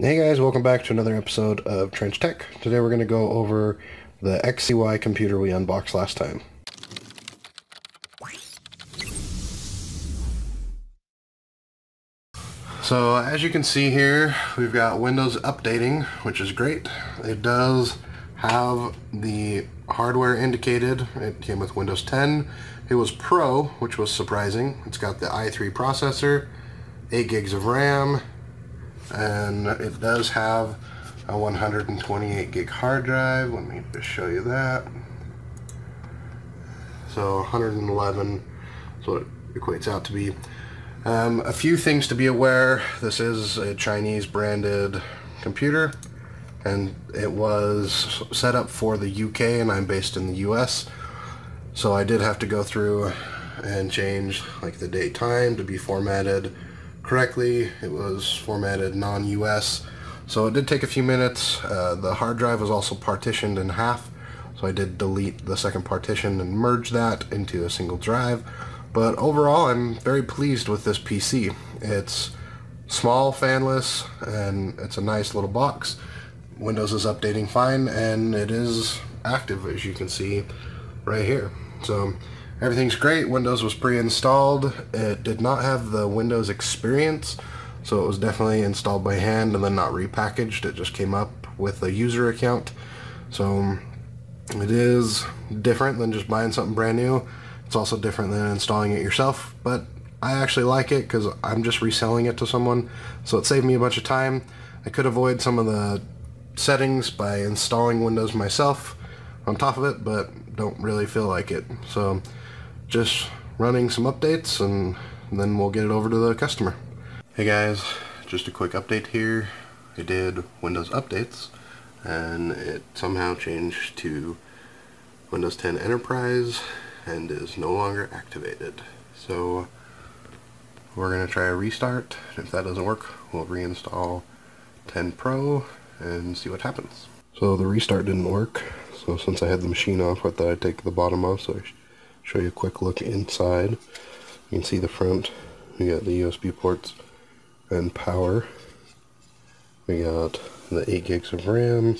Hey guys, welcome back to another episode of Trench Tech. Today we're going to go over the XCY computer we unboxed last time. So as you can see here, we've got Windows updating, which is great. It does have the hardware indicated. It came with Windows 10. It was Pro, which was surprising. It's got the i3 processor, 8 gigs of RAM, and it does have a 128 gig hard drive. Let me just show you that. So 111 is what it equates out to be. Um, a few things to be aware. This is a Chinese branded computer and it was set up for the UK and I'm based in the US. So I did have to go through and change like the date time to be formatted correctly. It was formatted non-US. So it did take a few minutes. Uh, the hard drive was also partitioned in half. So I did delete the second partition and merge that into a single drive. But overall, I'm very pleased with this PC. It's small, fanless, and it's a nice little box. Windows is updating fine, and it is active, as you can see right here. So Everything's great. Windows was pre-installed. It did not have the Windows experience, so it was definitely installed by hand and then not repackaged. It just came up with a user account. So it is different than just buying something brand new. It's also different than installing it yourself, but I actually like it because I'm just reselling it to someone, so it saved me a bunch of time. I could avoid some of the settings by installing Windows myself on top of it, but don't really feel like it. So just running some updates and then we'll get it over to the customer. Hey guys, just a quick update here. I did Windows updates and it somehow changed to Windows 10 Enterprise and is no longer activated. So we're going to try a restart. If that doesn't work, we'll reinstall 10 Pro and see what happens. So the restart didn't work, so since I had the machine off, I thought I'd take the bottom off so I show you a quick look inside. You can see the front. We got the USB ports and power. We got the 8 gigs of RAM.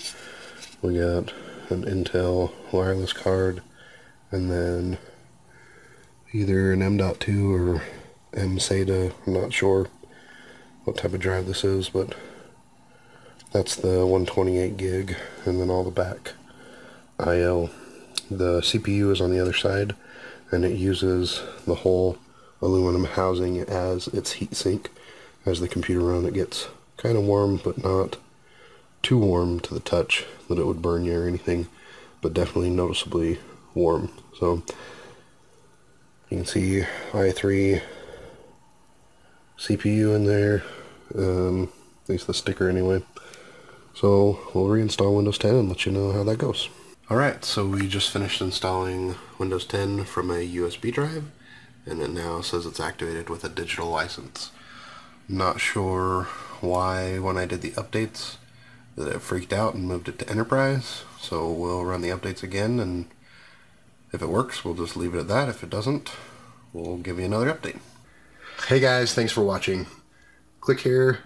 We got an Intel wireless card. And then either an M.2 or M-SATA. I'm not sure what type of drive this is, but that's the 128 gig. And then all the back I.O. The CPU is on the other side and it uses the whole aluminum housing as its heatsink. As the computer run it gets kind of warm but not too warm to the touch that it would burn you or anything but definitely noticeably warm. So you can see i3 CPU in there, um, at least the sticker anyway. So we'll reinstall Windows 10 and let you know how that goes. Alright, so we just finished installing Windows 10 from a USB drive, and it now says it's activated with a digital license. Not sure why when I did the updates that it freaked out and moved it to Enterprise, so we'll run the updates again, and if it works, we'll just leave it at that. If it doesn't, we'll give you another update. Hey guys, thanks for watching. Click here,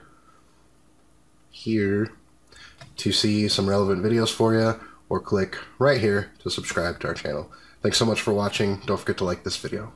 here, to see some relevant videos for you or click right here to subscribe to our channel. Thanks so much for watching. Don't forget to like this video.